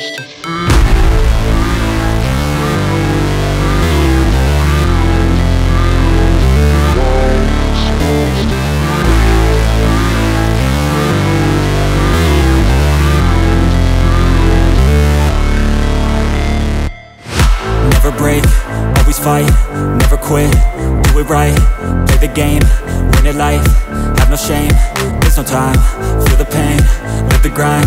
Never break, always fight, never quit, do it right, play the game, win it life, have no shame, there's no time, feel the pain, live the grind,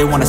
They wanna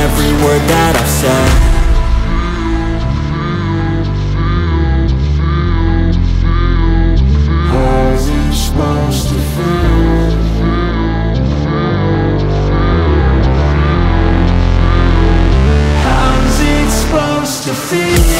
every word that I've said. How's it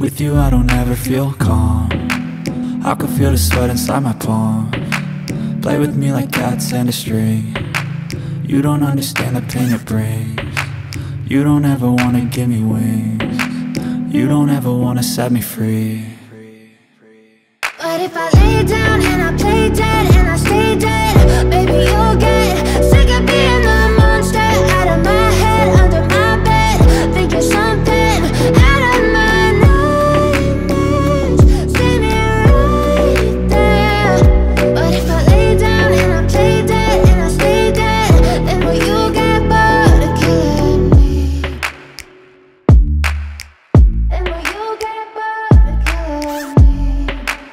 with you I don't ever feel calm. I can feel the sweat inside my palm. Play with me like cats and a string. You don't understand the pain it brings. You don't ever wanna give me wings. You don't ever wanna set me free. But if I lay down and I play dead And I stay dead Baby you'll get